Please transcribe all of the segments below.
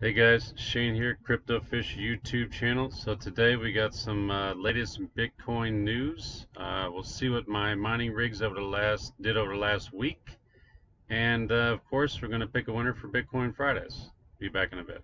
Hey guys, Shane here, CryptoFish YouTube channel. So today we got some uh, latest Bitcoin news. Uh, we'll see what my mining rigs over the last did over the last week, and uh, of course we're going to pick a winner for Bitcoin Fridays. Be back in a bit.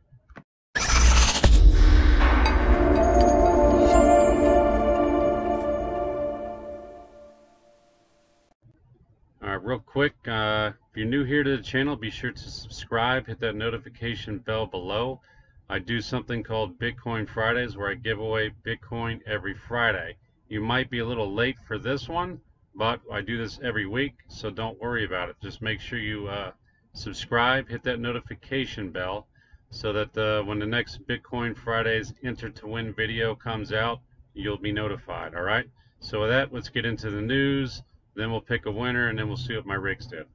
Quick, uh, if you're new here to the channel, be sure to subscribe, hit that notification bell below. I do something called Bitcoin Fridays where I give away Bitcoin every Friday. You might be a little late for this one, but I do this every week, so don't worry about it. Just make sure you uh, subscribe, hit that notification bell so that uh, when the next Bitcoin Fridays Enter to Win video comes out, you'll be notified, all right? So with that, let's get into the news. Then we'll pick a winner, and then we'll see what my rigs did.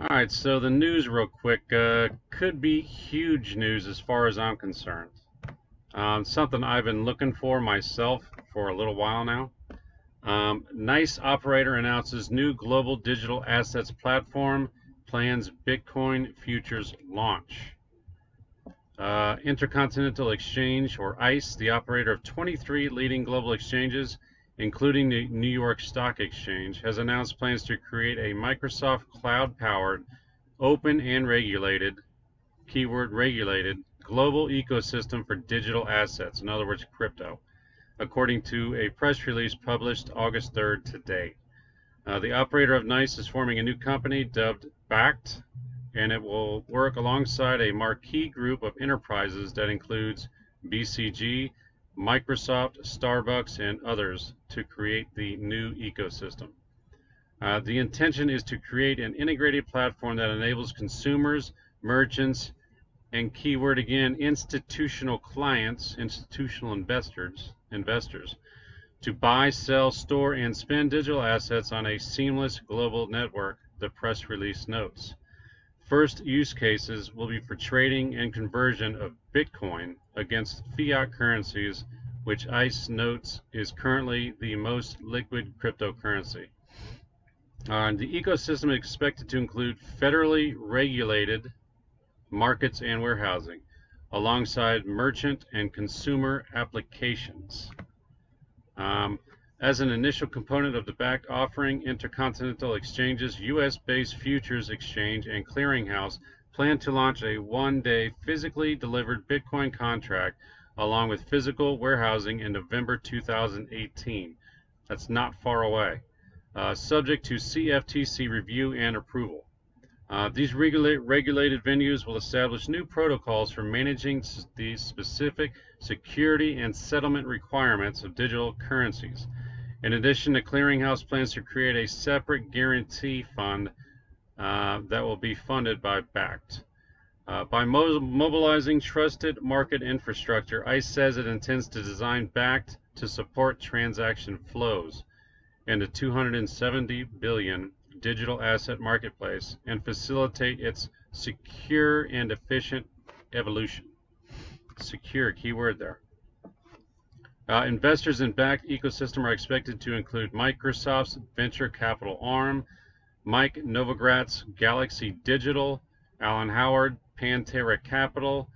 Alright, so the news real quick. Uh, could be huge news as far as I'm concerned. Um, something I've been looking for myself for a little while now. Um, NYSE operator announces new global digital assets platform plans Bitcoin futures launch. Uh, Intercontinental Exchange, or ICE, the operator of 23 leading global exchanges, including the New York Stock Exchange, has announced plans to create a Microsoft cloud-powered, open and regulated, keyword regulated, global ecosystem for digital assets, in other words, crypto, according to a press release published August 3rd today. Uh, the operator of NYSE is forming a new company dubbed Bakkt, and it will work alongside a marquee group of enterprises that includes BCG, Microsoft, Starbucks, and others to create the new ecosystem. Uh, the intention is to create an integrated platform that enables consumers, merchants, and keyword again, institutional clients, institutional investors, investors, to buy, sell, store, and spend digital assets on a seamless global network, the press release notes. First use cases will be for trading and conversion of Bitcoin against fiat currencies, which ICE notes is currently the most liquid cryptocurrency. Uh, the ecosystem is expected to include federally regulated markets and warehousing, alongside merchant and consumer applications. Um, as an initial component of the Bakkt offering, Intercontinental Exchange's U.S.-based futures exchange and clearinghouse plan to launch a one-day physically delivered Bitcoin contract along with physical warehousing in November 2018. That's not far away. Uh, subject to CFTC review and approval. Uh, these regula regulated venues will establish new protocols for managing the specific security and settlement requirements of digital currencies. In addition, the clearinghouse plans to create a separate guarantee fund uh, that will be funded by Bakkt. Uh, by mo mobilizing trusted market infrastructure, ICE says it intends to design Bakkt to support transaction flows in the 270 billion digital asset marketplace and facilitate its secure and efficient evolution. Secure, keyword there. Uh, investors in Bakkt ecosystem are expected to include Microsoft's venture capital arm, Mike Novogratz Galaxy Digital, Alan Howard, Pantera Capital,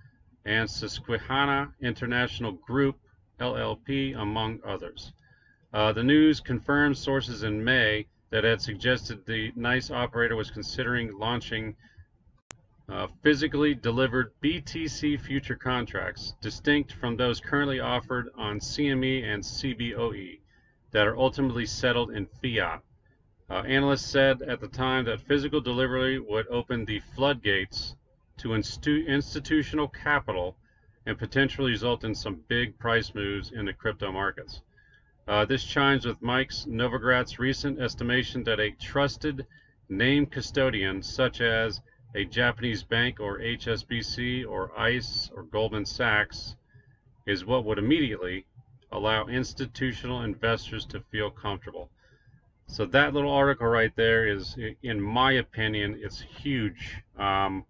and Susquehanna International Group, LLP, among others. Uh, the news confirms sources in May that had suggested the NYSE operator was considering launching physically delivered BTC future contracts, distinct from those currently offered on CME and CBOE, that are ultimately settled in fiat. Uh, analysts said at the time that physical delivery would open the floodgates to institu institutional capital and potentially result in some big price moves in the crypto markets. Uh, this chimes with Mike's Novogratz recent estimation that a trusted name custodian such as a Japanese bank or HSBC or ICE or Goldman Sachs is what would immediately allow institutional investors to feel comfortable. So that little article right there is, in my opinion, it's huge. Um,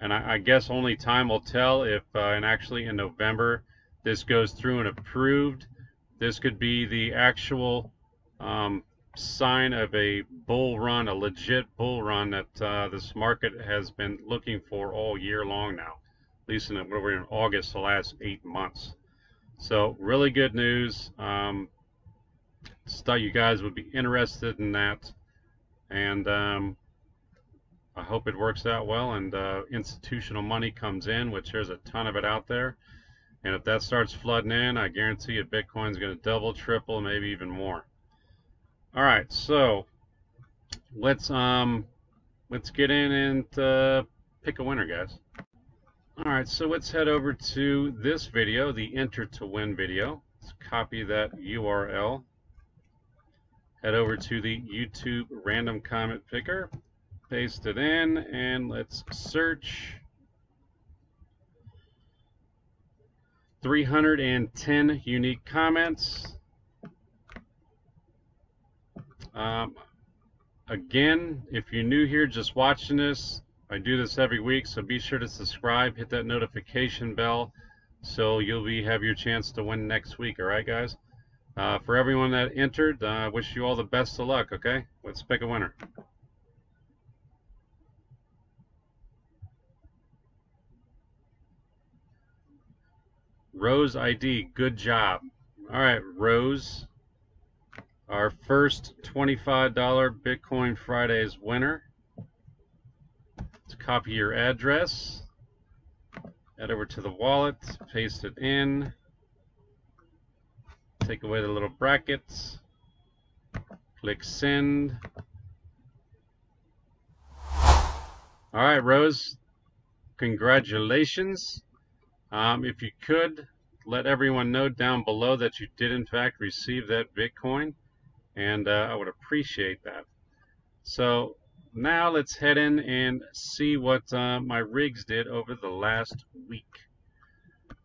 and I, I, guess only time will tell if, uh, and actually in November, this goes through and approved. This could be the actual um, sign of a bull run, a legit bull run that uh, this market has been looking for all year long now. At least in we're in August, the last eight months. So really good news. Um, just thought you guys would be interested in that, and um, I hope it works out well. And uh, institutional money comes in, which there's a ton of it out there. And if that starts flooding in, I guarantee you Bitcoin's going to double, triple, maybe even more. All right, so let's um let's get in and uh, pick a winner, guys. All right, so let's head over to this video, the enter to win video. Let's copy that URL. Head over to the YouTube random comment picker, paste it in, and let's search 310 unique comments. Um, again, if you're new here just watching this, I do this every week, so be sure to subscribe, hit that notification bell, so you'll be have your chance to win next week. All right, guys. Uh, for everyone that entered, I uh, wish you all the best of luck. Okay, let's pick a winner. Rose ID, good job. All right, Rose, our first $25 Bitcoin Fridays winner. Let's copy your address, head over to the wallet, paste it in, take away the little brackets, click send. All right, Rose, congratulations. Um, if you could, let everyone know down below that you did in fact receive that Bitcoin, and uh, I would appreciate that. So now let's head in and see what uh, my rigs did over the last week.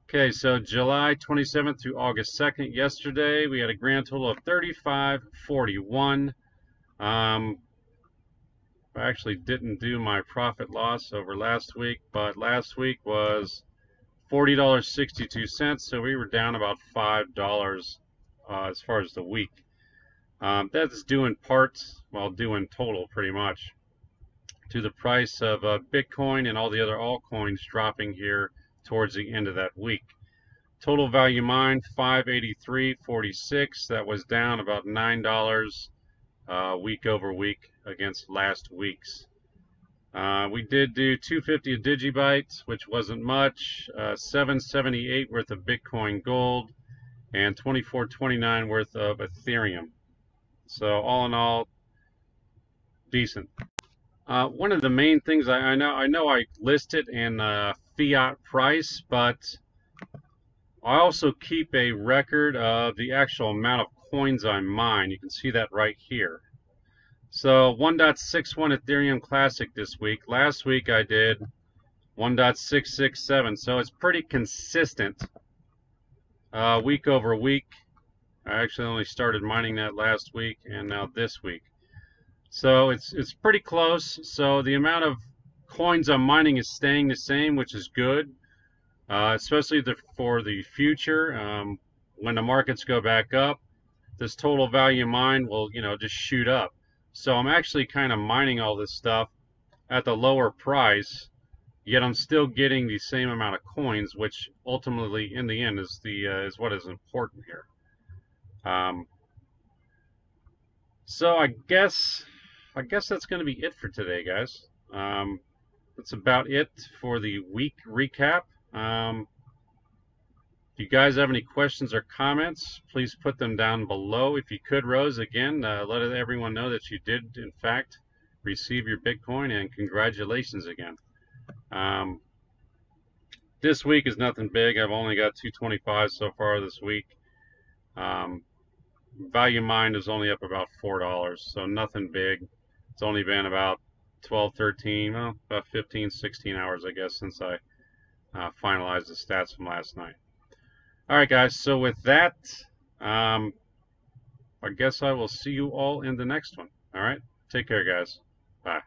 Okay, so July 27th through August 2nd, yesterday we had a grand total of 35.41. Um, I actually didn't do my profit loss over last week, but last week was $40.62, so we were down about $5 uh, as far as the week. Um, that's due in part, well, due in total pretty much, to the price of uh, Bitcoin and all the other altcoins dropping here towards the end of that week. Total value mined 583.46. That was down about $9 uh, week over week against last week's. Uh, we did do 250 of Digibytes, which wasn't much, uh, 778 worth of Bitcoin Gold, and 2429 worth of Ethereum. So all in all, decent. Uh, one of the main things I, I, know I know I listed in uh, fiat price, but I also keep a record of the actual amount of coins I mine. You can see that right here. So 1.61 Ethereum Classic this week. Last week I did 1.667. So it's pretty consistent uh, week over week. I actually only started mining that last week and now this week. So it's it's pretty close. So the amount of coins I'm mining is staying the same, which is good, uh, especially the, for the future. Um, when the markets go back up, this total value mined will you know just shoot up. So I'm actually kind of mining all this stuff at the lower price, yet I'm still getting the same amount of coins, which ultimately, in the end, is the uh, is what is important here. Um, so I guess I guess that's going to be it for today, guys. Um, that's about it for the week recap. Um, if you guys have any questions or comments, please put them down below. If you could, Rose, again, uh, let everyone know that you did, in fact, receive your Bitcoin, and congratulations again. Um, this week is nothing big. I've only got 225 so far this week. Um, value mined is only up about $4, so nothing big. It's only been about 12, 13, well, about 15, 16 hours, I guess, since I uh, finalized the stats from last night. All right, guys. So with that, um, I guess I will see you all in the next one. All right. Take care, guys. Bye.